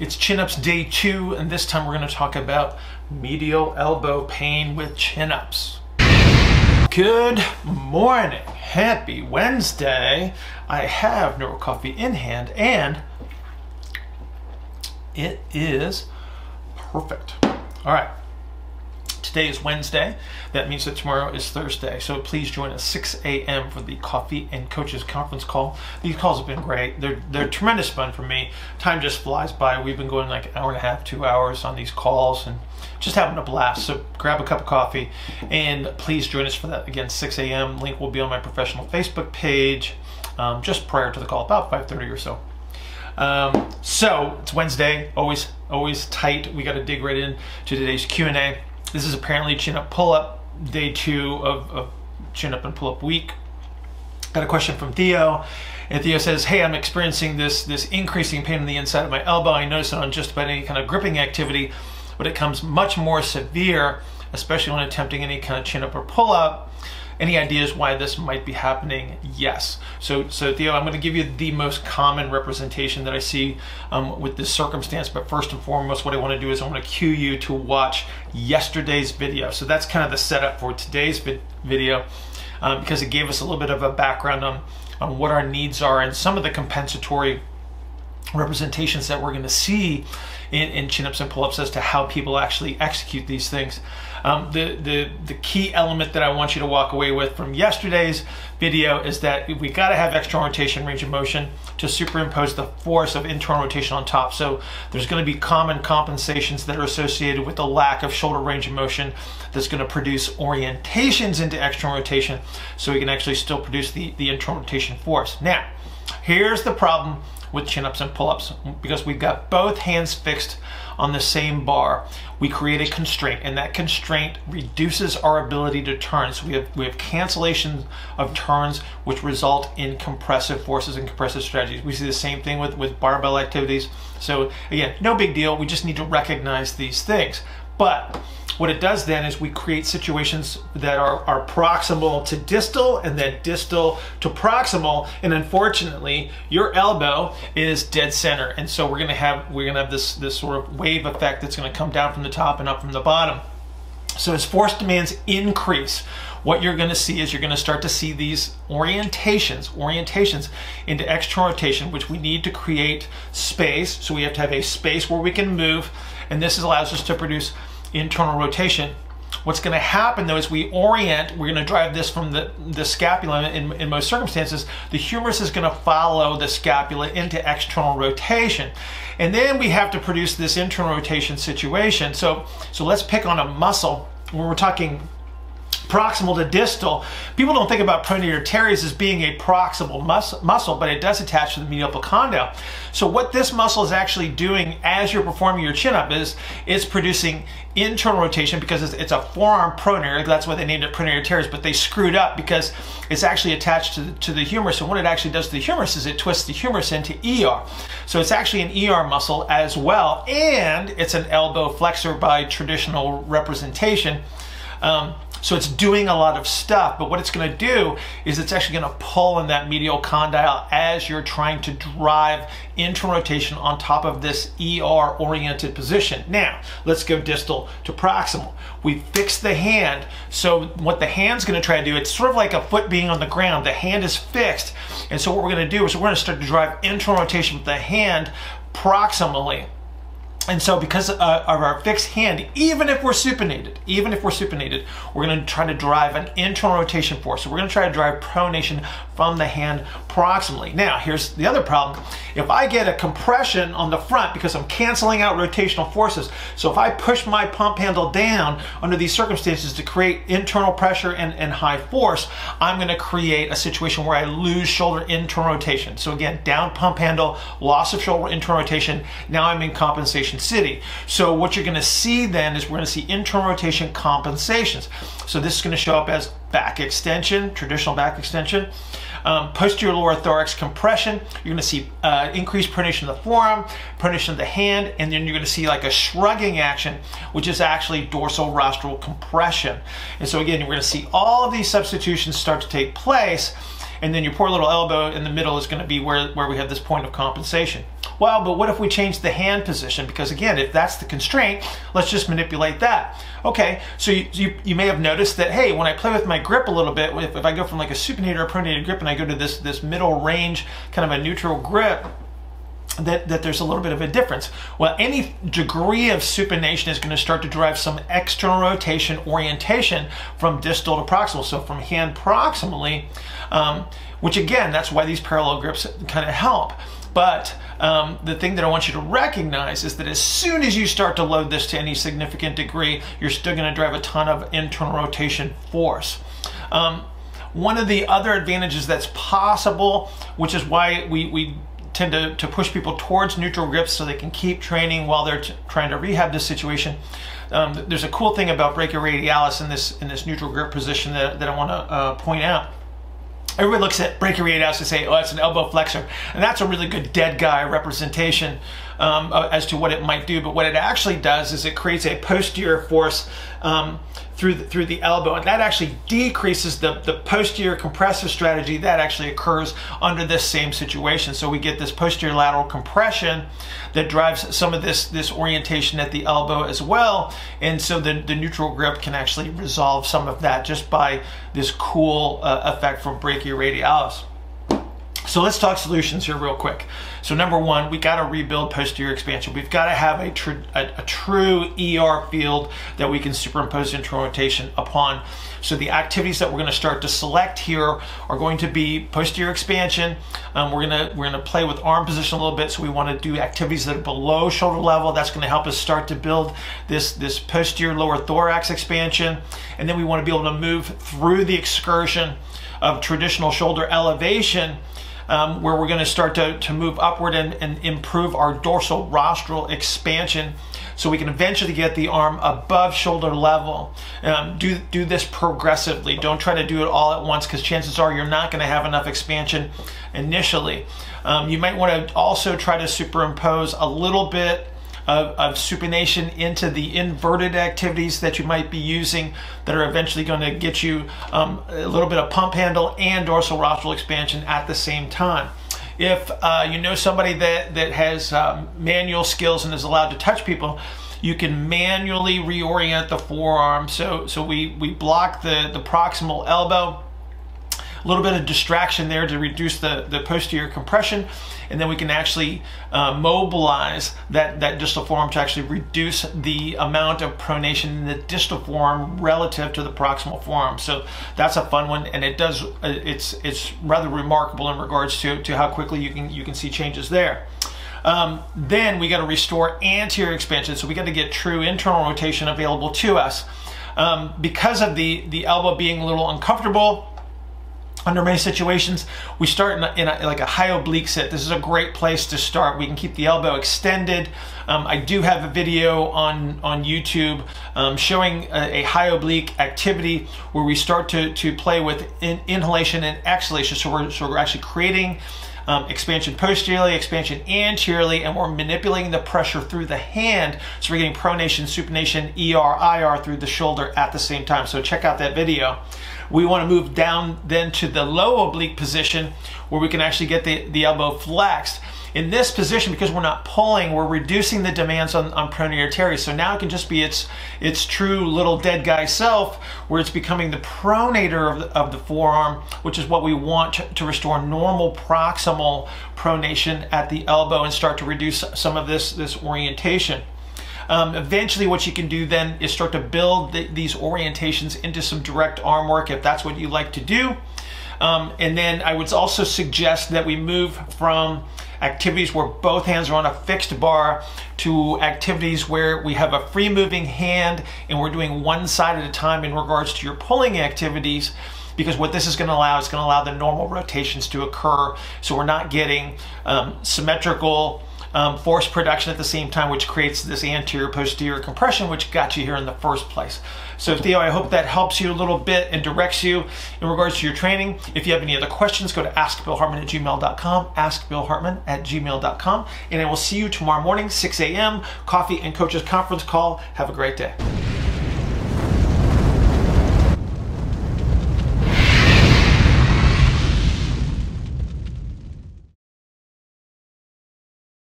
It's chin ups day two, and this time we're going to talk about medial elbow pain with chin ups. Good morning. Happy Wednesday. I have Neuro Coffee in hand, and it is perfect. All right. Today is Wednesday. That means that tomorrow is Thursday. So please join us 6 a.m. for the Coffee and Coaches conference call. These calls have been great. They're they're tremendous fun for me. Time just flies by. We've been going like an hour and a half, two hours on these calls, and just having a blast. So grab a cup of coffee, and please join us for that again 6 a.m. Link will be on my professional Facebook page um, just prior to the call, about 5:30 or so. Um, so it's Wednesday, always always tight. We got to dig right in to today's Q and A. This is apparently chin up pull up day two of, of chin up and pull up week. Got a question from Theo. And Theo says, Hey, I'm experiencing this this increasing pain on the inside of my elbow. I notice it on just about any kind of gripping activity, but it comes much more severe, especially when attempting any kind of chin up or pull up. Any ideas why this might be happening? Yes. So, so Theo, I'm going to give you the most common representation that I see um, with this circumstance. But first and foremost, what I want to do is I want to cue you to watch yesterday's video. So that's kind of the setup for today's vi video um, because it gave us a little bit of a background on, on what our needs are and some of the compensatory representations that we're going to see in, in chin-ups and pull-ups as to how people actually execute these things. Um, the, the, the key element that I want you to walk away with from yesterday's video is that we got to have external rotation range of motion to superimpose the force of internal rotation on top. So there's going to be common compensations that are associated with the lack of shoulder range of motion that's going to produce orientations into external rotation so we can actually still produce the, the internal rotation force. Now, here's the problem with chin-ups and pull-ups because we've got both hands fixed on the same bar. We create a constraint and that constraint reduces our ability to turn. So we have, we have cancellation of turns which result in compressive forces and compressive strategies. We see the same thing with, with barbell activities. So again, no big deal. We just need to recognize these things. But what it does then is we create situations that are, are proximal to distal and then distal to proximal. And unfortunately, your elbow is dead center. And so we're gonna have we're gonna have this this sort of wave effect that's gonna come down from the top and up from the bottom. So as force demands increase, what you're going to see is you're going to start to see these orientations, orientations into external rotation, which we need to create space. So we have to have a space where we can move, and this allows us to produce internal rotation. What's going to happen though is we orient, we're going to drive this from the, the scapula in, in most circumstances, the humerus is going to follow the scapula into external rotation. And then we have to produce this internal rotation situation. So, so let's pick on a muscle when we're talking proximal to distal. People don't think about pronator teres as being a proximal mus muscle, but it does attach to the medial epicondyle. So what this muscle is actually doing as you're performing your chin-up is it's producing internal rotation because it's, it's, a forearm pronator. That's why they named it pronator teres, but they screwed up because it's actually attached to the, to the humerus. And what it actually does to the humerus is it twists the humerus into ER. So it's actually an ER muscle as well, and it's an elbow flexor by traditional representation. Um, so it's doing a lot of stuff, but what it's gonna do is it's actually gonna pull in that medial condyle as you're trying to drive internal rotation on top of this ER oriented position. Now, let's go distal to proximal. We fix the hand. So what the hand's gonna try to do, it's sort of like a foot being on the ground. The hand is fixed. And so what we're gonna do is we're gonna start to drive internal rotation with the hand proximally. And so because uh, of our fixed hand, even if we're supinated, even if we're supinated, we're gonna try to drive an internal rotation force. So we're gonna try to drive pronation from the hand proximally. Now, here's the other problem. If I get a compression on the front because I'm canceling out rotational forces, so if I push my pump handle down under these circumstances to create internal pressure and, and high force, I'm gonna create a situation where I lose shoulder internal rotation. So again, down pump handle, loss of shoulder internal rotation, now I'm in compensation City. So what you're gonna see then is we're gonna see internal rotation compensations. So this is gonna show up as back extension, traditional back extension. Um, posterior lower thorax compression. You're going to see uh, increased pronation of the forearm, pronation of the hand, and then you're going to see like a shrugging action, which is actually dorsal rostral compression. And so again, you're going to see all of these substitutions start to take place, and then your poor little elbow in the middle is going to be where, where we have this point of compensation. Well, but what if we change the hand position? Because again, if that's the constraint, let's just manipulate that. Okay, so you, you, you may have noticed that, hey, when I play with my grip a little bit, if, if I go from like a supinated or pronated grip and I go to this, this middle range, kind of a neutral grip, that, that there's a little bit of a difference. Well, any degree of supination is going to start to drive some external rotation orientation from distal to proximal. So from hand proximally, um, which again, that's why these parallel grips kind of help. But um, the thing that I want you to recognize is that as soon as you start to load this to any significant degree, you're still going to drive a ton of internal rotation force. Um, one of the other advantages that's possible, which is why we, we tend to, to push people towards neutral grips so they can keep training while they're trying to rehab this situation. Um, there's a cool thing about brachioradialis in this in this neutral grip position that, that I want to uh, point out. Everybody looks at brachioradialis and say, oh, that's an elbow flexor. And that's a really good dead guy representation um, as to what it might do. But what it actually does is it creates a posterior force um, through the, through the elbow, and that actually decreases the, the posterior compressive strategy that actually occurs under this same situation. So we get this posterior lateral compression that drives some of this, this orientation at the elbow as well. And so the, the neutral grip can actually resolve some of that just by this cool uh, effect from brachioradialis. So let's talk solutions here real quick. So number one, we got to rebuild posterior expansion. We've got to have a, tr a, a, true ER field that we can superimpose internal rotation upon. So the activities that we're going to start to select here are going to be posterior expansion. Um, we're going to we're to play with arm position a little bit. So we want to do activities that are below shoulder level. That's going to help us start to build this this posterior lower thorax expansion, and then we want to be able to move through the excursion of traditional shoulder elevation um, where we're going to start to, move upward and, and improve our dorsal rostral expansion so we can eventually get the arm above shoulder level. Um, do, do this progressively. Don't try to do it all at once because chances are you're not going to have enough expansion initially. Um, you might want to also try to superimpose a little bit of, of supination into the inverted activities that you might be using that are eventually going to get you um, a little bit of pump handle and dorsal rostral expansion at the same time. If uh, you know somebody that, that has um, manual skills and is allowed to touch people, you can manually reorient the forearm. So, so we, we block the, the proximal elbow a little bit of distraction there to reduce the, the posterior compression, and then we can actually uh, mobilize that, that distal forearm to actually reduce the amount of pronation in the distal forearm relative to the proximal forearm. So that's a fun one, and it does uh, it's it's rather remarkable in regards to, to how quickly you can you can see changes there. Um, then we got to restore anterior expansion. So we got to get true internal rotation available to us. Um, because of the, the elbow being a little uncomfortable, under many situations, we start in, a, in a, like a high oblique sit. This is a great place to start. We can keep the elbow extended. Um, I do have a video on, on YouTube um, showing a, a, high oblique activity where we start to, to play with in, inhalation and exhalation. So we're, so we're actually creating um, expansion posteriorly, expansion anteriorly, and we're manipulating the pressure through the hand. So we're getting pronation, supination, ER, IR through the shoulder at the same time. So check out that video. We want to move down then to the low oblique position where we can actually get the, the elbow flexed. In this position, because we're not pulling, we're reducing the demands on, on pronator teres. So now it can just be its, its true little dead guy self, where it's becoming the pronator of the, of the forearm, which is what we want to, to restore normal proximal pronation at the elbow and start to reduce some of this, this orientation. Um, eventually what you can do then is start to build the, these orientations into some direct arm work if that's what you like to do. Um, and then I would also suggest that we move from activities where both hands are on a fixed bar to activities where we have a free moving hand and we're doing one side at a time in regards to your pulling activities because what this is going to allow is going to allow the normal rotations to occur. So we're not getting um, symmetrical um, force production at the same time, which creates this anterior posterior compression, which got you here in the first place. So Theo, I hope that helps you a little bit and directs you in regards to your training. If you have any other questions, go to askbillhartman at gmail.com, askbillhartman at gmail.com, and I will see you tomorrow morning, 6 a.m., coffee and coaches conference call. Have a great day.